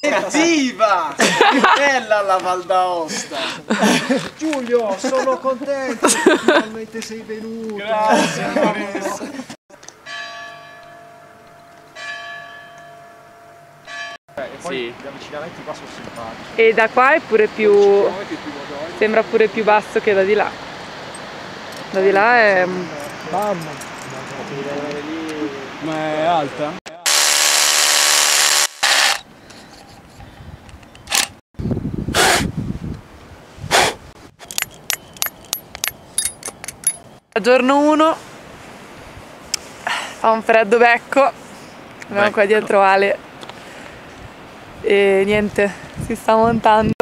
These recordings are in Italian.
Evviva! Che bella la Val d'Aosta! Giulio, sono contento, finalmente sei venuto. Grazie, E poi Sì. gli avvicinamenti qua sono simpatici. E da qua è pure più... sembra pure più basso che da di là. Da di là è... Mamma. Ma è alta? Giorno 1 fa un freddo becco, abbiamo qua dietro Ale e niente, si sta montando.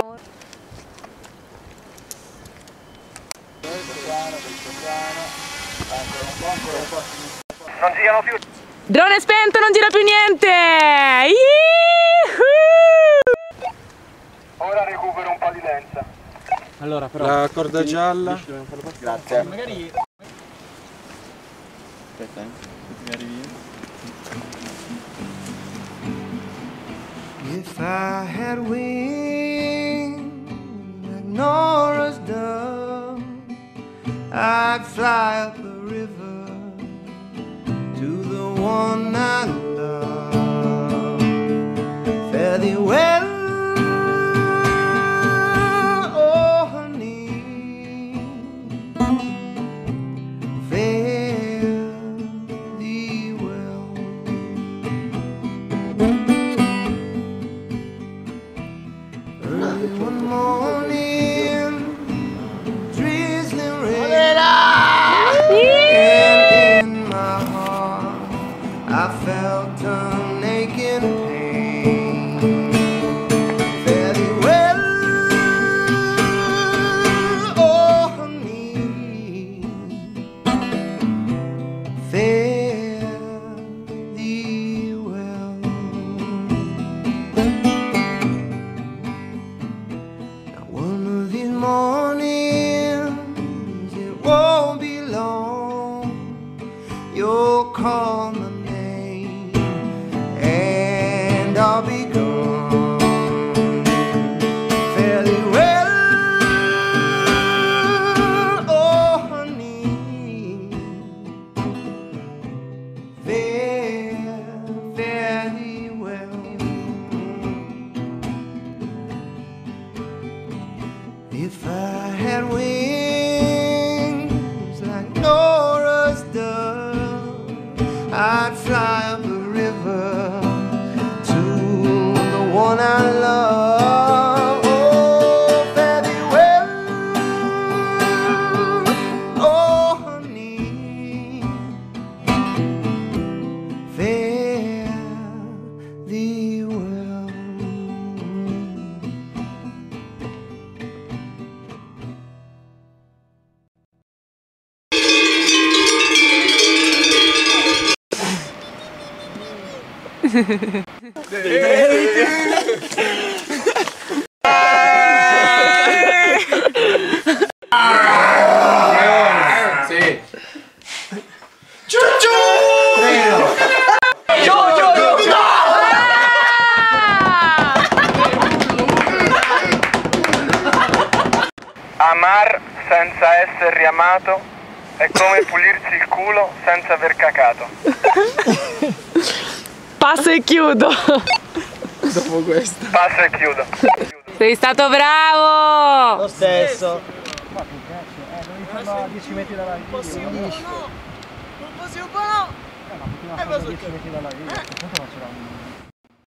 Non girano più! Drone spento, non gira più niente! Ora recupero un po' di lenza. Allora però... La corda gialla. Grazie. Magari Aspetta, eh. Mi arrivi. If I had wings like I'd fly up the river to the one I love. Fare thee well, oh honey. Fare thee well. Early one morning, call my name, and I'll be Sì. Amar senza essere riamato è come pulirsi il culo senza aver cacato. Passo e chiudo. Dopo questo. Passo e chiudo. Sei stato bravo! lo stesso. Ma ti piace? Eh, non fermo a 10 metri dalla via. Possiamo no. Non possiamo no. Eh, ma continuiamo a 10 metri dalla via. Intanto faccio la